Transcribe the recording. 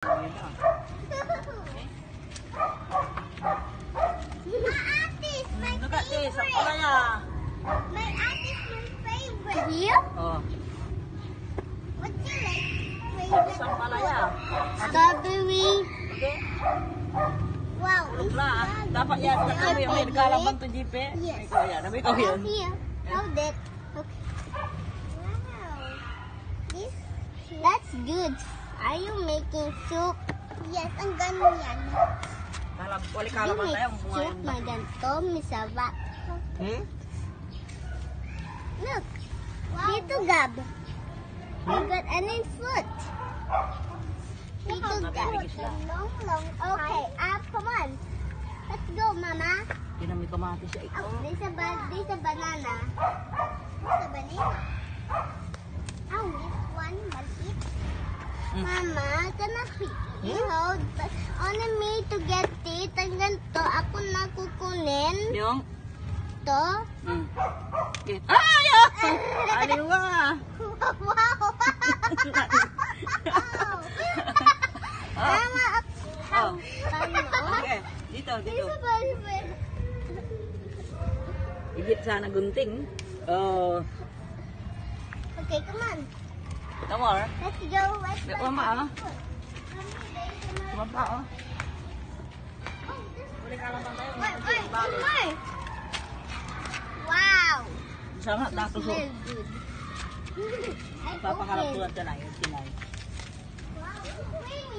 Na. Auntie, my Look at this, ang palaya. My auntie's my favorite. Here? Oh, What's your like tapos favorite? ang palaya. Wow. Lugla ah. Dapat yan, kami may nagkalaban to eh. Yes. Ikaw yan, nabi ikaw yan. Hold it. Okay. Wow. This. That's good. Are you making soup? Yes, ang ganun yan. Kalab, wali You kalaban make tayo, ang bunga soup yan. na ganito, misaba. Hmm? Look. Dito, Gab. I got any foot. Dito, Gab. Nabibigis lang. Long, long. Okay, ah, come on. Let's go, Mama. May kamatis siya ikaw. Oh, there's a, ba- there's a banana. There's a banana. Oh, this one, maliit. Mm. Mama, can I you hold? But only me to get it. Ang ganito, ako na kukunin. Yung? To. Hmm. Okay. Ay! ah! Aliwa! wow! Mama, Oh. Mama. Okay, dito, dito. Igit sana gunting. Oh, Okay, come on. Tamar. Let's go. Let's Di, go. mama, ah. Mommy, there's a banana. Mapa, oh. Oh, this Wali kalaban tayo. Wait, wait, one more. Wow. Sama, datos oh. Smells good. I Papakalap open. tulad ka na yun, sinay. Wow.